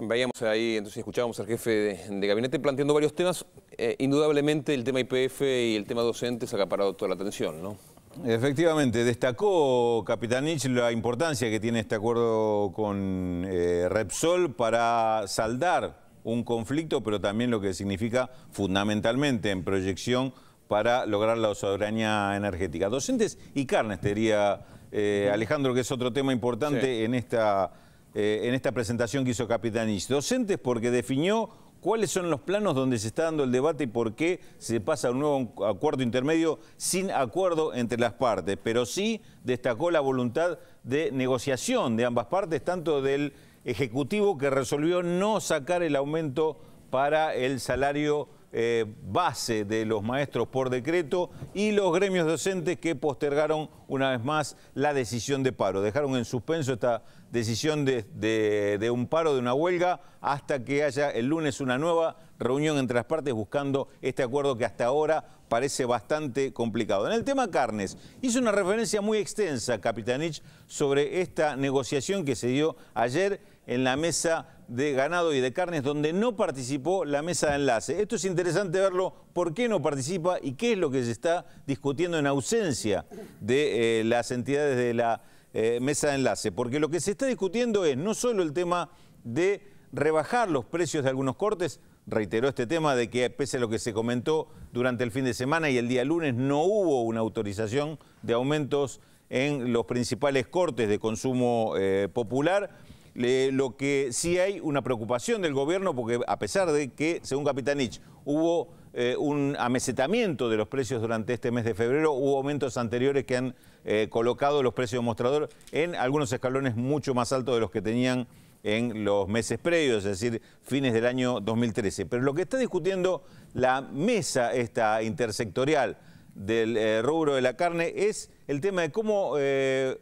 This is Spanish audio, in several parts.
Veíamos ahí, entonces escuchábamos al jefe de, gabinete planteando varios temas. Eh, indudablemente el tema IPF y el tema docentes ha acaparado toda la atención, ¿no? Efectivamente, destacó Capitanich la importancia que tiene este acuerdo con eh, Repsol para saldar un conflicto, pero también lo que significa fundamentalmente en proyección para lograr la soberanía energética. Docentes y carnes, te diría eh, Alejandro, que es otro tema importante en esta eh, en esta presentación que hizo Capitanich. Docentes porque definió cuáles son los planos donde se está dando el debate y por qué se pasa a un nuevo acuerdo intermedio sin acuerdo entre las partes, pero sí destacó la voluntad de negociación de ambas partes, tanto del Ejecutivo que resolvió no sacar el aumento para el salario eh, base de los maestros por decreto y los gremios docentes que postergaron una vez más la decisión de paro. Dejaron en suspenso esta decisión de, un paro, de una huelga, hasta que haya el lunes una nueva reunión entre las partes buscando este acuerdo que hasta ahora parece bastante complicado. En el tema carnes, hizo una referencia muy extensa Capitanich sobre esta negociación que se dio ayer en la mesa de ganado y de carnes donde no participó la mesa de enlace. Esto es interesante verlo, por qué no participa y qué es lo que se está discutiendo en ausencia de eh, las entidades de la eh, mesa de enlace, porque lo que se está discutiendo es no solo el tema de rebajar los precios de algunos cortes, reiteró este tema de que pese a lo que se comentó durante el fin de semana y el día lunes no hubo una autorización de aumentos en los principales cortes de consumo eh, popular, lo que sí hay una preocupación del gobierno, porque a pesar de que, según Capitanich, hubo eh, un amesetamiento de los precios durante este mes de febrero, hubo aumentos anteriores que han eh, colocado los precios de mostrador en algunos escalones mucho más altos de los que tenían en los meses previos, es decir, fines del año 2013. Pero lo que está discutiendo la mesa esta intersectorial del eh, rubro de la carne es el tema de cómo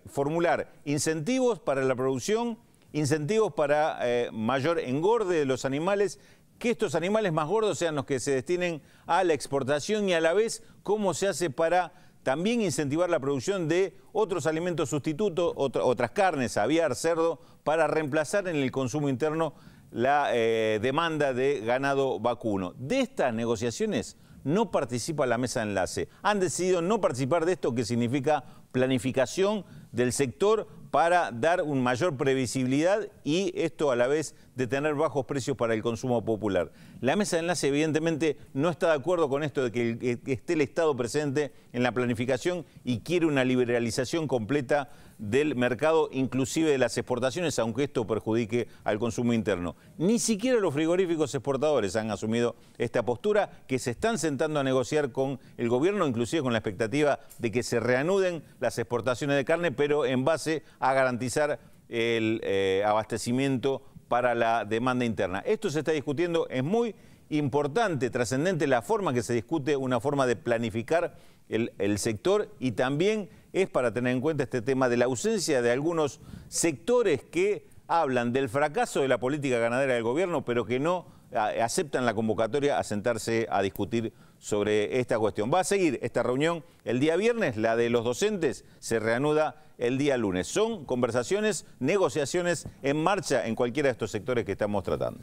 formular incentivos para la producción incentivos para eh, mayor engorde de los animales, que estos animales más gordos sean los que se destinen a la exportación y a la vez cómo se hace para también incentivar la producción de otros alimentos sustitutos, otras carnes, aviar, cerdo, para reemplazar en el consumo interno la eh, demanda de ganado vacuno. De estas negociaciones no participa la mesa de enlace. Han decidido no participar de esto que significa planificación del sector para dar una mayor previsibilidad y esto a la vez de tener bajos precios para el consumo popular. La mesa de enlace evidentemente no está de acuerdo con esto de que esté el Estado presente en la planificación y quiere una liberalización completa del mercado, inclusive de las exportaciones, aunque esto perjudique al consumo interno. Ni siquiera los frigoríficos exportadores han asumido esta postura, que se están sentando a negociar con el gobierno, inclusive con la expectativa de que se reanuden las exportaciones de carne, pero en base a garantizar el eh, abastecimiento para la demanda interna. Esto se está discutiendo, es muy importante, trascendente la forma que se discute, una forma de planificar el, el, sector y también es para tener en cuenta este tema de la ausencia de algunos sectores que hablan del fracaso de la política ganadera del gobierno, pero que no aceptan la convocatoria a sentarse a discutir sobre esta cuestión. Va a seguir esta reunión el día viernes, la de los docentes se reanuda el día lunes. Son conversaciones, negociaciones en marcha en cualquiera de estos sectores que estamos tratando.